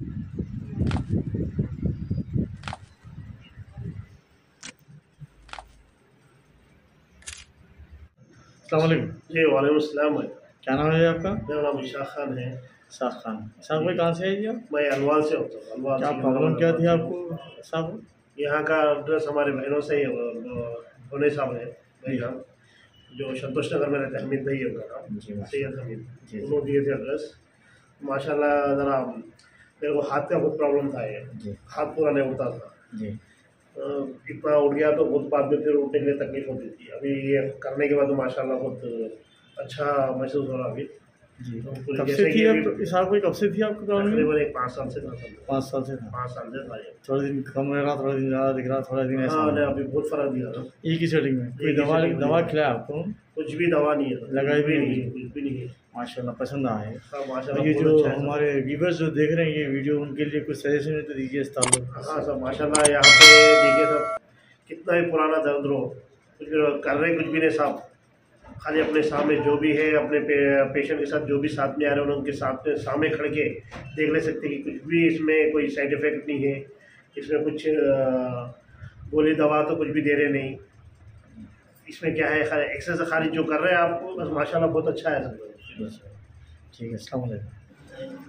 السلام علیکم۔ جی وعلیکم السلام کیا نام ہے آپ کا؟ میرا نام اشاق خان ہے۔ صاحب خان۔ صاحب بھائی کہاں سے ہے جی آپ؟ میں الوال سے ہوتا ہوں۔ الوال کیا پرابلم کیا تھی آپ کو صاحب یہاں کا ایڈریس ہمارے بہنوں سے ہی ہے بھونے صاحب ہے بھائی جان جو سنتوش نگر میں رہتے ہیں حمید بھائی ہے ان کا نام۔ جی سید حمید۔ جی۔ انہوں نے دیے تھے ایڈریس ماشاء اللہ ذرا میرے کو ہاتھ کا بہت پرابلم تھا یہ۔ جی۔ ہاتھ پورا نہیں اٹھتا تھا۔ جی۔ اتنا اٹھ گیا تو بہت بعد میں پھر اٹھنے کے لیے تکلیف ہوتی تھی۔ ابھی یہ کرنے کے بعد ماشاء اللہ بہت اچھا محسوس ہو رہا ابھی۔ جی۔ کب سے تھی آپ؟ کب سے تھی ایک پانچ سال سے تھا۔ پانچ سال سے تھا۔ پانچ سال سے تھا یہ۔ تھوڑے دن کم رہ رہا تھوڑے دن زیادہ دکھ رہا تھوڑے دن ایسا۔ ہاں ابھی بہت فرق دیا نا ایک ہی سیٹنگ میں۔ کوئی دوا کھلایا آپ کو؟ کچھ بھی دوا نہیں ہے۔ لگائی بھی نہیں۔ کچھ بھی نہیں ہے۔ ماشاء اللہ پسند آئے ہاں ماشاء یہ جو اچھا۔ ہمارے ویورس جو دیکھ رہے ہیں یہ ویڈیو ان کے لیے کچھ سجیشن تو دیجیے اس تعلق ہاں سب ماشاء اللہ یہاں پہ دیکھیے سب۔ کتنا بھی پرانا درد رہو کچھ کر رہے کچھ بھی نہیں صاحب خالی اپنے سامنے جو بھی ہے اپنے پیشنٹ کے ساتھ جو بھی ساتھ میں آ رہے ہیں ان کے ساتھ سامنے کھڑ کے دیکھ لے سکتے کہ کچھ بھی اس میں کوئی سائڈ افیکٹ نہیں ہے۔ اس میں کچھ گولی دوا تو کچھ بھی دے رہے نہیں۔ اس میں کیا ہے؟ ایکسرسائز خالی جو کر رہے ہیں آپ کو بس ماشاء اللہ بہت اچھا ہے۔ 그렇죠. 저희가 사원을 아,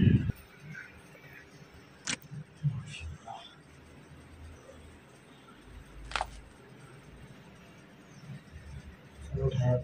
would have